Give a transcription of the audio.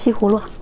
西葫芦。